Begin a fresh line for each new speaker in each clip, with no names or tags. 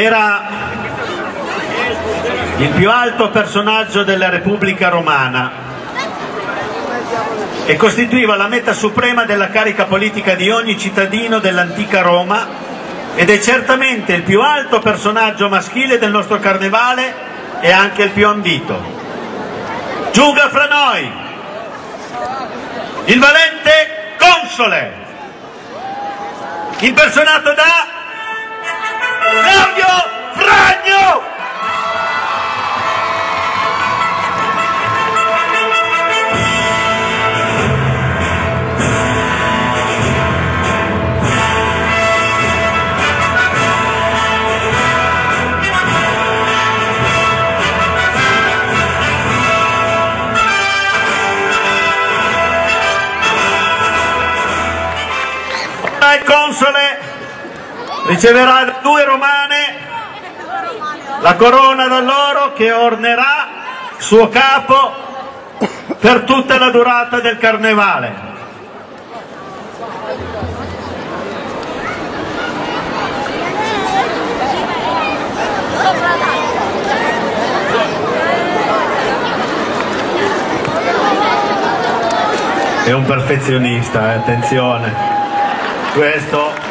Era il più alto personaggio della Repubblica Romana e costituiva la meta suprema della carica politica di ogni cittadino dell'antica Roma ed è certamente il più alto personaggio maschile del nostro carnevale e anche il più ambito. Giunga fra noi il valente console, impersonato da Claudio Fragno! il console riceverà due romane la corona d'alloro che ornerà suo capo per tutta la durata del carnevale. È un perfezionista, eh, attenzione questo.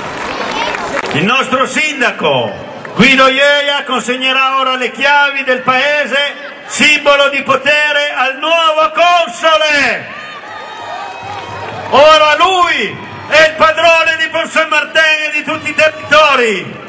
Il nostro sindaco Guido Ieia consegnerà ora le chiavi del paese, simbolo di potere, al nuovo console. Ora lui è il padrone di Saint Martin e di tutti i territori.